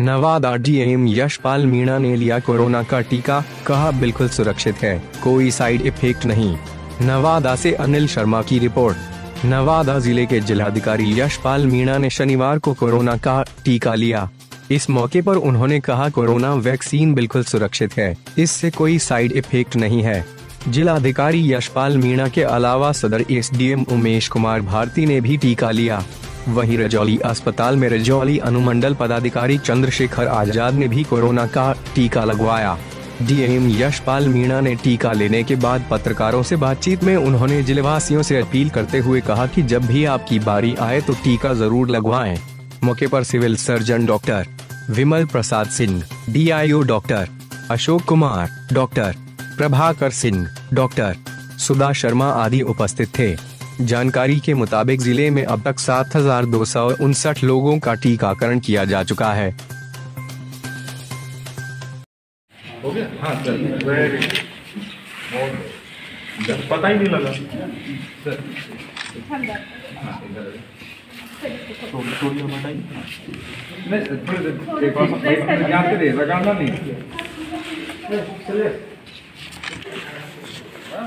Nawada DM Yashpal Meena ने लिया corona का टीका, कहा बिल्कुल सुरक्षित है, कोई साइड इफ़ेक्ट नहीं। नवादा से अनिल शर्मा की रिपोर्ट। नवादा ज़िले के जिलाधिकारी यशपाल मीणा ने शनिवार को कोरोना का टीका लिया। इस मौके पर उन्होंने कहा, कोरोना वैक्सीन बिल्कुल सुरक्षित है, इससे कोई साइड इफ़ेक्ट नहीं है। जिलाधिकारी यशपाल मीणा के अलावा सदर एसडीएम उमेश कुमार भारती ने भी टीका लिया। वहीं रजौली अस्पताल में रजौली अनुमंडल पदाधिकारी चंद्रशेखर आज़ाद ने भी कोरोना का टीका लगवाया डीएम यशपाल मीणा ने टीका लेने के बाद पत्रकारों से बातचीत में उन्होंने जिलेवासियों से अपील करते हुए कहा कि जब भी आपकी बारी आए तो टीका ज़रूर लगवाएँ। मौके पर civil surgeon doctor Vimal Prasad Singh, DIO doctor Ashok Kumar, doctor Prabhakar Singh, doctor Sudha Sharma आदि उपस्थित थे जानकारी के मुताबिक ज़िले में अब तक सात हज़ार दो सौ उनसठ लोगों का टीकाकरण किया जा चुका है हो गया हाँ बहुत पता ही नहीं लगा थोड़ी थोड़ी हम हटाई नहीं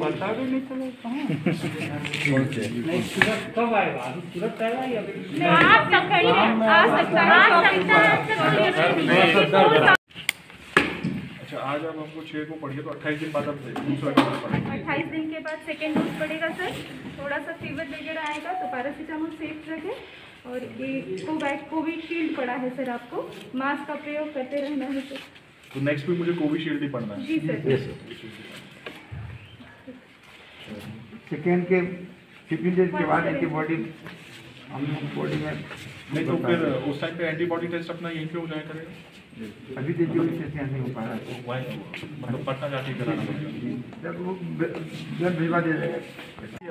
पता भी नहीं चला कब आएगा? अभी तुरंत तो आएगा या तो अच्छा आज आप हमको छः को पढ़िए तो अट्ठाईस दिन बाद आप दूसरा अट्ठाईस दिन के बाद सेकंड डोज पड़ेगा सर। थोड़ा सा फीवर वगैरह आएगा तो पैरासिटामोल सेफ़ रखें। और ये कोवैक कोविशील्ड पड़ा है सर आपको। मास्क का प्रयोग करते रहना है सर। तो नेक्स्ट भी मुझे कोविशील्ड ही पढ़ना है। जी सर। सेकेंड के फिफ्टीन डेज़ के बाद एंटीबॉडी हम बॉडी में नहीं तो फिर उस टाइम पे एंटीबॉडी टेस्ट अपना यहीं पे हो जाया करेगा। अभी तो जो नहीं हो पा रहा है। मतलब पटना जाके कराना जब वो ब्लड भिजवा दे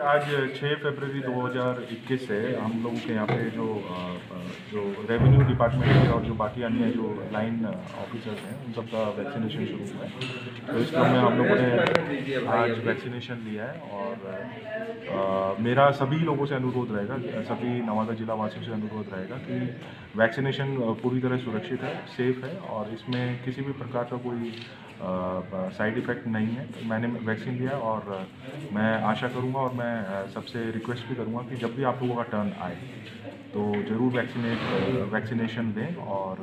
आज 6 फरवरी 2021 से हम लोगों के यहाँ पे जो जो रेवेन्यू डिपार्टमेंट है और जो बाकी अन्य जो लाइन ऑफिसर्स हैं उन सबका वैक्सीनेशन शुरू हुआ है। तो इस क्रम में हम लोगों ने आज वैक्सीनेशन लिया है और अ, मेरा सभी लोगों से अनुरोध रहेगा सभी नवादा जिला वासियों से अनुरोध रहेगा कि वैक्सीनेशन पूरी तरह सुरक्षित है सेफ़ है। और इसमें किसी भी प्रकार का कोई साइड इफ़ेक्ट नहीं है। मैंने वैक्सीन लिया और मैं आशा करूँगा और मैं सबसे रिक्वेस्ट भी करूँगा कि जब भी आप लोगों का टर्न आए तो ज़रूर वैक्सीनेट वैक्सीनेशन दें और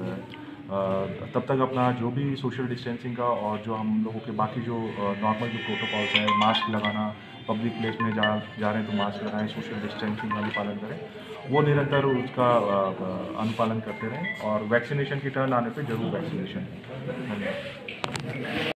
तब तक अपना जो भी सोशल डिस्टेंसिंग का और जो हम लोगों के बाकी जो नॉर्मल जो प्रोटोकॉल्स हैं मास्क लगाना पब्लिक प्लेस में जा जा रहे हैं तो मास्क लगाएँ सोशल डिस्टेंसिंग का अनुपालन करें। वो निरंतर उसका अनुपालन करते रहें और वैक्सीनेशन की टर्न आने पे ज़रूर वैक्सीनेशन धन्यवाद।